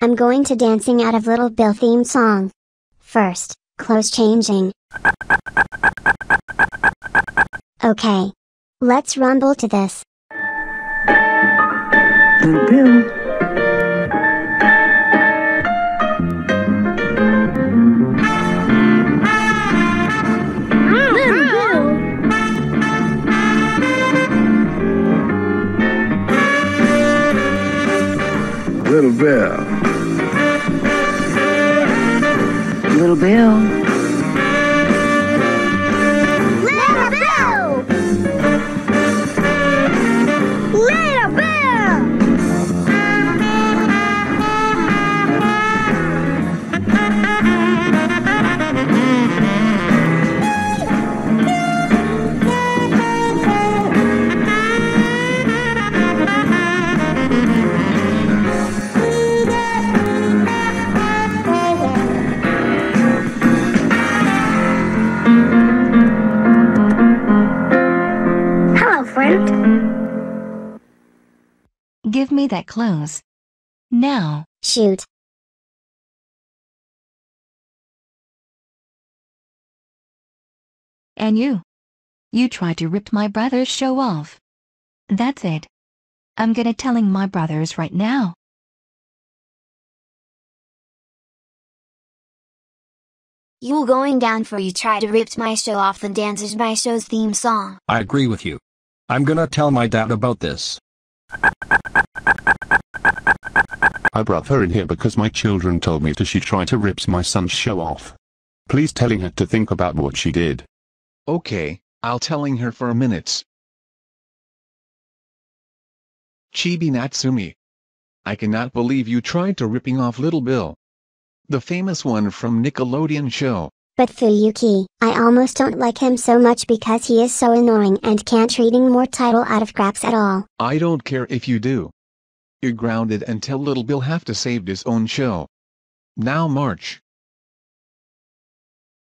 I'm going to dancing out of Little Bill theme song. First, clothes changing. Okay. Let's rumble to this. Little Bill. Little Bill. Bill. Give me that clothes. Now. Shoot. And you. You tried to rip my brother's show off. That's it. I'm gonna telling my brothers right now. You going down for you try to rip my show off the dances my show's theme song. I agree with you. I'm gonna tell my dad about this. I brought her in here because my children told me to she tried to rip my son's show off. Please telling her to think about what she did. Okay, I'll telling her for a minute. Chibi Natsumi. I cannot believe you tried to ripping off Little Bill. The famous one from Nickelodeon show. But Fuyuki, I almost don't like him so much because he is so annoying and can't reading more title out of Graps at all. I don't care if you do. You're grounded until Little Bill have to save his own show. Now march.